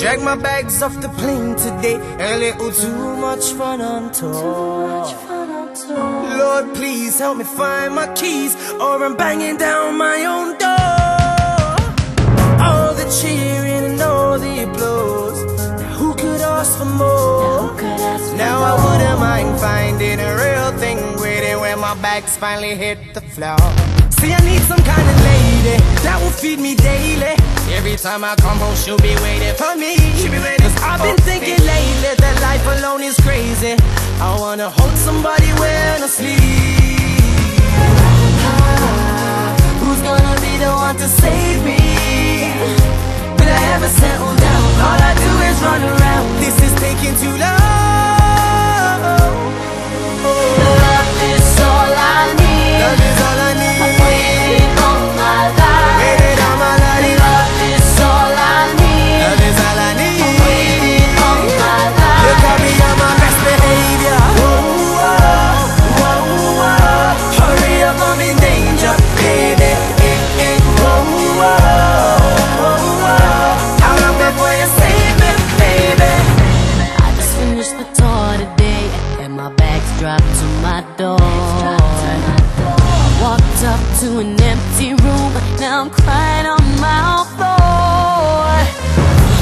Drag my bags off the plane today. A little too much fun on tour. Lord, please help me find my keys, or I'm banging down my own door. All the cheering and all the applause. Now who could ask for more? Now I wouldn't mind finding a real thing waiting when my bags finally hit the floor. See, I need some kind of lady that will feed me daily. Every time I come home, she'll be waiting for me. She'll be waiting. Cause I've been thinking lately that life alone is crazy. I wanna hold somebody when I sleep. Ah, who's gonna be the one to save me? Will I ever settle down? All I do is run around. This is taking too long. Dropped to my door. I walked up to an empty room, now I'm crying on my floor.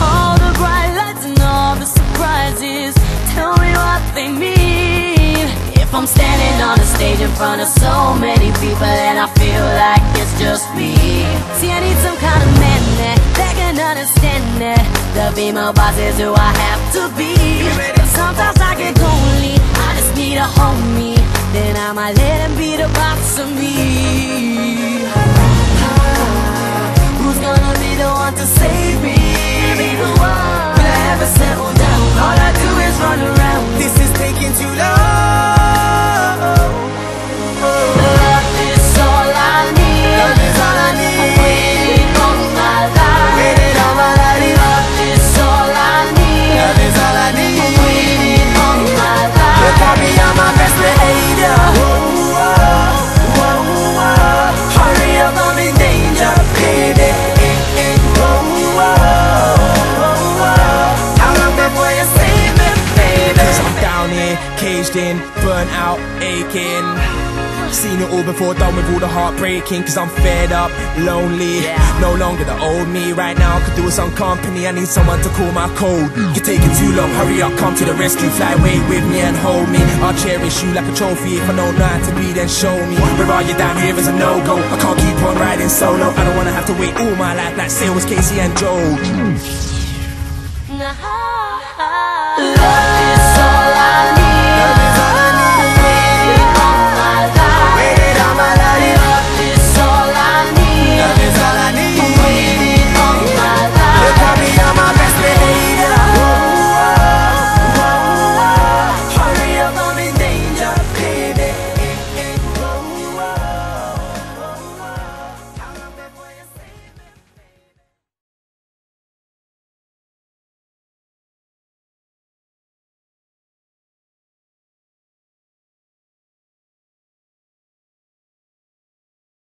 All the bright lights and all the surprises, tell me what they mean. If I'm standing on a stage in front of so many people and I feel like it's just me. See, I need some kind of man that, that can understand that the female boss is who I have to be. Sometimes I get lonely, Need a homie. Then I might let him be the boss of me. Caged in, burnt out, aching. Seen it all before, done with all the heartbreaking. Cause I'm fed up, lonely. No longer the old me. Right now, I could do with some company. I need someone to call my code. You're taking too long, hurry up, come to the rescue. Fly away with me and hold me. I'll cherish you like a trophy. If I don't to be, then show me. Where are you down here is a no go. I can't keep on riding solo. I don't wanna have to wait all my life like Sales, K-Ci, and Joe. Love